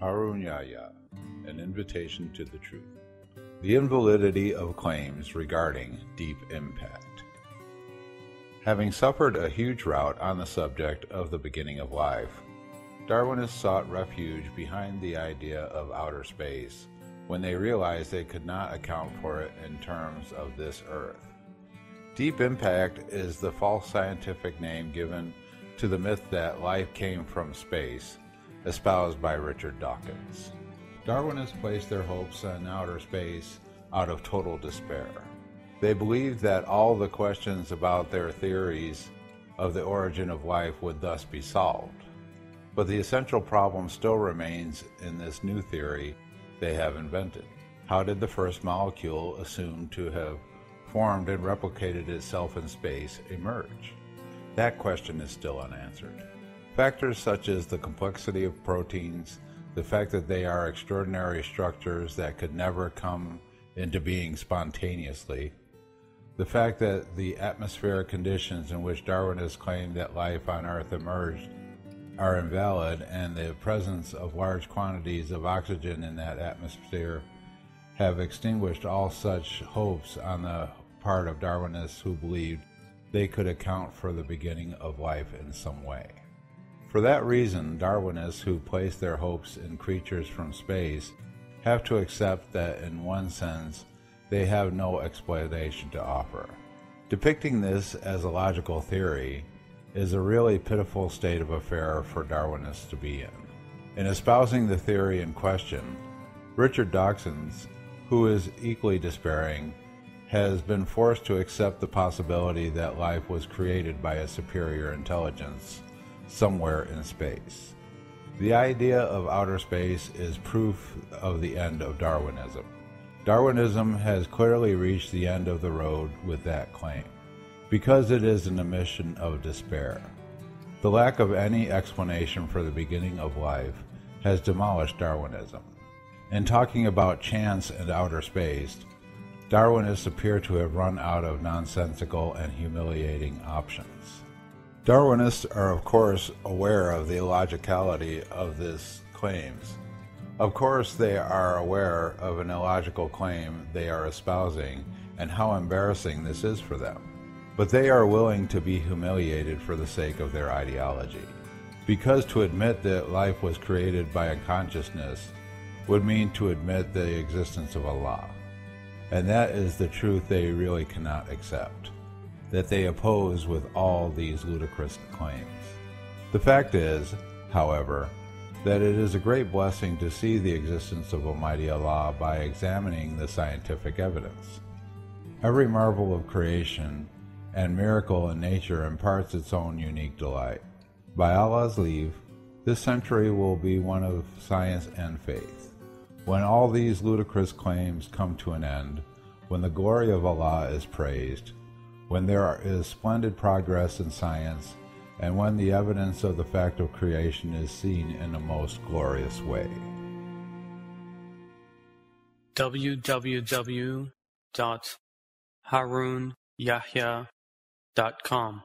Harun Yahya, An Invitation to the Truth. The invalidity of claims regarding deep impact. Having suffered a huge rout on the subject of the beginning of life, Darwinists sought refuge behind the idea of outer space when they realized they could not account for it in terms of this Earth. Deep impact is the false scientific name given to the myth that life came from space, espoused by Richard Dawkins. Darwinists placed their hopes on outer space out of total despair. They believed that all the questions about their theories of the origin of life would thus be solved. But the essential problem still remains in this new theory they have invented. How did the first molecule assumed to have formed and replicated itself in space emerge? That question is still unanswered. Factors such as the complexity of proteins, the fact that they are extraordinary structures that could never come into being spontaneously, the fact that the atmospheric conditions in which Darwinists claimed that life on Earth emerged are invalid, and the presence of large quantities of oxygen in that atmosphere have extinguished all such hopes on the part of Darwinists who believed they could account for the beginning of life in some way. For that reason, Darwinists who place their hopes in creatures from space have to accept that, in one sense, they have no explanation to offer. Depicting this as a logical theory is a really pitiful state of affair for Darwinists to be in. In espousing the theory in question, Richard Dawkins, who is equally despairing, has been forced to accept the possibility that life was created by a superior intelligence somewhere in space. The idea of outer space is proof of the end of Darwinism. Darwinism has clearly reached the end of the road with that claim, because it is an admission of despair. The lack of any explanation for the beginning of life has demolished Darwinism. In talking about chance and outer space, Darwinists appear to have run out of nonsensical and humiliating options. Darwinists are, of course, aware of the illogicality of these claims. Of course, they are aware of an illogical claim they are espousing and how embarrassing this is for them. But they are willing to be humiliated for the sake of their ideology. Because to admit that life was created by a consciousness would mean to admit the existence of Allah. And that is the truth they really cannot accept that they oppose with all these ludicrous claims. The fact is, however, that it is a great blessing to see the existence of Almighty Allah by examining the scientific evidence. Every marvel of creation and miracle in nature imparts its own unique delight. By Allah's leave, this century will be one of science and faith. When all these ludicrous claims come to an end, when the glory of Allah is praised, when there is splendid progress in science, and when the evidence of the fact of creation is seen in a most glorious way. www.harunyahya.com